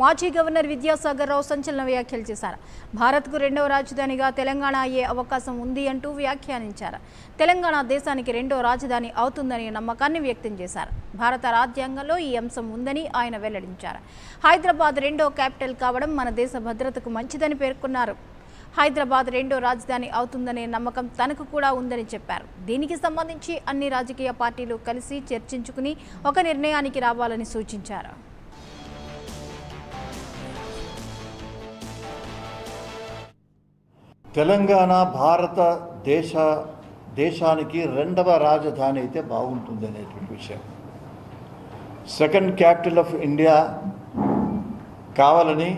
మాజీ గవర్నర్ విద్యాసాగర్ రావు సంచలన వ్యాఖ్యలు చేశారు. భారత్కు రెండవ రాజధానిగా తెలంగాణ అయ్యే అవకాశం ఉంది అంటూ వ్యాఖ్యానించారు. తెలంగాణ దేశానికి రెండో రాజధాని అవుతుందనే నమ్మకాన్ని వ్యక్తం చేశారు. భారత రాజ్యాంగంలో ఈ అంశం ఉందని ఆయన వెల్లడించారు. హైదరాబాద్ రెండో క్యాపిటల్ కావడం మన దేశ భద్రతకు మంచిదని పేర్కొన్నారు. హైదరాబాద్ రెండో రాజధాని అవుతుందనే నమ్మకం తనకు కూడా ఉందని చెప్పారు. దీనికి సంబంధించి అన్ని రాజకీయ పార్టీలు కలిసి చర్చించుకుని ఒక నిర్ణయానికి రావాలని సూచించారు. తెలంగాణ భారత దేశ దేశానికి రెండవ రాజధాని అయితే బాగుంటుంది అనేటువంటి విషయం. సెకండ్ క్యాపిటల్ ఆఫ్ ఇండియా కావాలని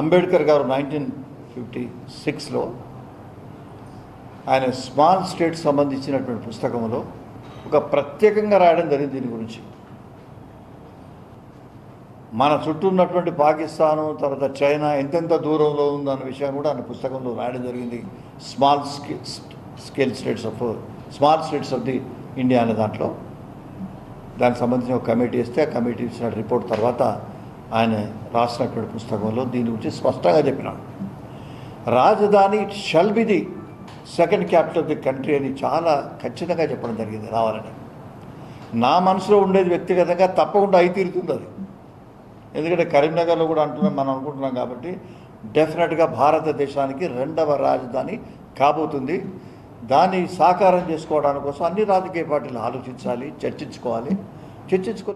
అంబేద్కర్ గారు నైన్టీన్ ఫిఫ్టీ సిక్స్లో ఆయన స్మాల్ స్టేట్ సంబంధించినటువంటి పుస్తకంలో ఒక ప్రత్యేకంగా రాయడం జరిగింది దీని గురించి. మన చుట్టూ ఉన్నటువంటి పాకిస్తాను తర్వాత చైనా ఎంతెంత దూరంలో ఉందన్న విషయం కూడా ఆయన పుస్తకంలో రాయడం జరిగింది. Small స్కే scale states of small states of the India అనే దాంట్లో. దానికి సంబంధించిన ఒక కమిటీ ఇస్తే ఆ కమిటీ ఇచ్చిన రిపోర్ట్ తర్వాత ఆయన రాసినటువంటి పుస్తకంలో దీని గురించి స్పష్టంగా చెప్పినాడు. రాజధాని shall be the second capital of the country అని చాలా ఖచ్చితంగా చెప్పడం జరిగింది రావాలని. నా మనసులో ఉండేది వ్యక్తిగతంగా తప్పకుండా అయి తీరుతుంది అది. ఎందుకంటే కరీంనగర్లో కూడా అంటున్నాం మనం అనుకుంటున్నాం కాబట్టి డెఫినెట్గా భారతదేశానికి రెండవ రాజధాని కాబోతుంది. దాన్ని సాకారం చేసుకోవడానికి కోసం అన్ని రాజకీయ పార్టీలు ఆలోచించాలి చర్చించుకోవాలి. చర్చించుకో